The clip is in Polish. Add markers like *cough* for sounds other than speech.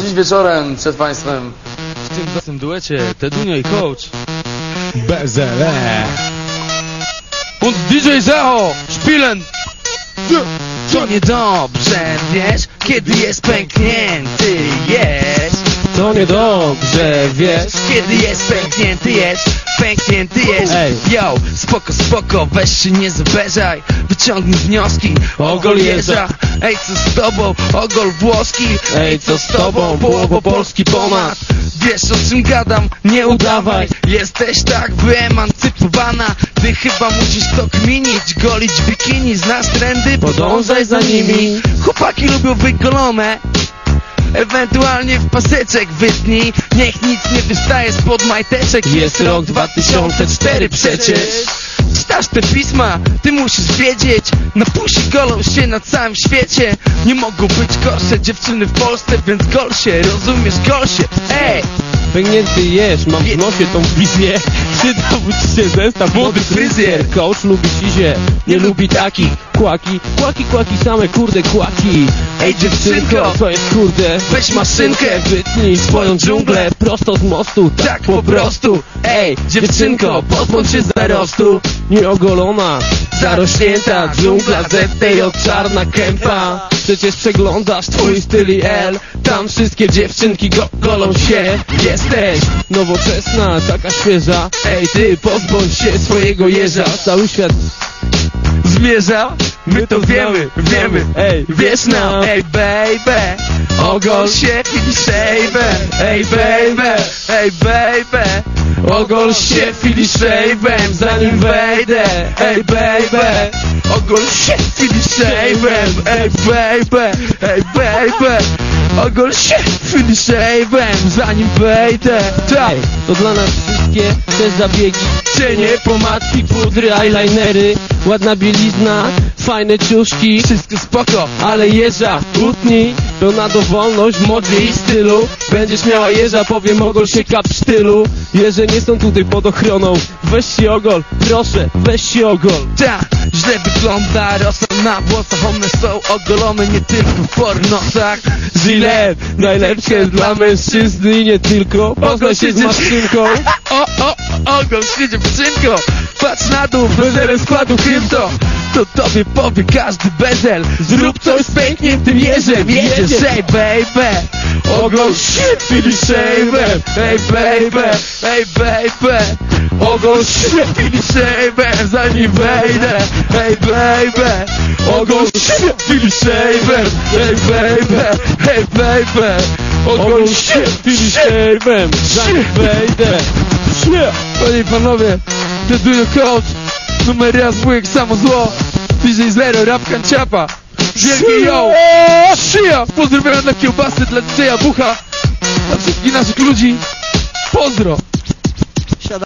Dziś wieczorem przed Państwem. W tym własnym duecie Tedunio i Coach. Bezele. Und DJ Zaho Spielen. To niedobrze, wiesz, kiedy jest pęknięty jest To niedobrze, wiesz. Kiedy jest pęknięty jest, pęknięty jest. Ej. Yo, spoko, spoko, weź się nie zabeżaj Wyciągnij wnioski, ogol jeża Ej, co z tobą, ogol włoski. Ej, co z tobą, połowo Polski ponad. Wiesz o czym gadam, nie udawaj. Jesteś tak wyemancypowana. Ty chyba musisz to kminić Golić bikini, znasz trendy Podążaj za nimi. Chłopaki lubią wygolone Ewentualnie w paseczek wytnij Niech nic nie wystaje spod majteczek. Jest rok 2004 przecież. Czytasz te pisma, ty musisz wiedzieć Na pusi golą się na całym świecie. Nie mogą być gorsze dziewczyny w Polsce Więc gol się, rozumiesz, gol się Ej, Pęknięty jesz, mam w nosie tą wizję Ci się zestaw młody fryzjer? Coach lubi cizie, nie lubi takich Kłaki, kłaki, kłaki, same kurde kłaki. Ej, dziewczynko, co jest kurde? weź maszynkę. Wytnij swoją dżunglę. prosto z mostu. Tak po prostu. Ej, dziewczynko, pozbądź się zarostu. Nieogolona, zarośnięta dżungla ZTJ czarna kępa. Przecież przeglądasz twój styl L. Tam wszystkie dziewczynki go golą się. Jesteś nowoczesna, taka świeża Ej ty, pozbądź się swojego jeża. Cały świat Zmierza, my to wiemy, wiemy. Ej, Wiesz nam, ej baby Ogol się finishaven Ej baby, ej baby Ogol się finishaven Zanim wejdę Ej baby Ogol się finishaven Ej baby, ej baby Ogol się finishaven Zanim wejdę Tak, to dla nas te zabiegi. Cienie, pomadki, pudry, eyelinery Ładna bielizna, fajne ciuszki. Wszystko spoko Ale jeża, utnij To na dowolność, modzie i stylu. Będziesz miała jeża, powiem ogol się kapsztylu Jeże nie są tutaj pod ochroną. Weź się ogol, proszę, weź się ogol. Ta, źle wygląda rosa na włosach One są ogolone nie tylko w pornosach. Gillette, najlepsze dla mężczyzny nie tylko. Poznaj się z maszynką. *laughs* O, o, ogon się dziewczynko Patrz na dół, bezelem składu hymto To. Tobie powie każdy bezel. Zrób coś z pękniętym jeżem. Jedziesz, ej baby. Ogon się finishaven Ej baby, ej baby Ogon się finishaven Zanim wejdę. Ej baby. Ogon się finishaven Ej baby, ej baby. Ogon się Finisherem, zanim wejdę. Panie i panowie, Tedujo Coach Numer raz wujek samo zło. DJ Zero, rap kanciapa. Wielkie yo. Szyja, pozdrowienia dla kiełbasy, dla DJ Bucha Dla wszystkich naszych ludzi. Pozdro